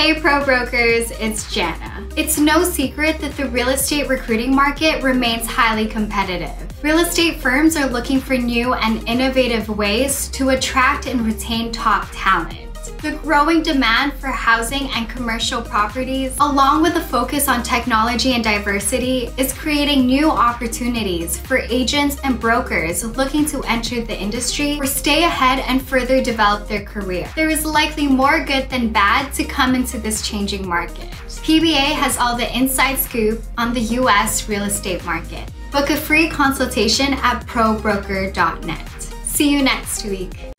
Hey Pro Brokers, it's Jana. It's no secret that the real estate recruiting market remains highly competitive. Real estate firms are looking for new and innovative ways to attract and retain top talent. The growing demand for housing and commercial properties, along with a focus on technology and diversity, is creating new opportunities for agents and brokers looking to enter the industry or stay ahead and further develop their career. There is likely more good than bad to come into this changing market. PBA has all the inside scoop on the US real estate market. Book a free consultation at probroker.net. See you next week.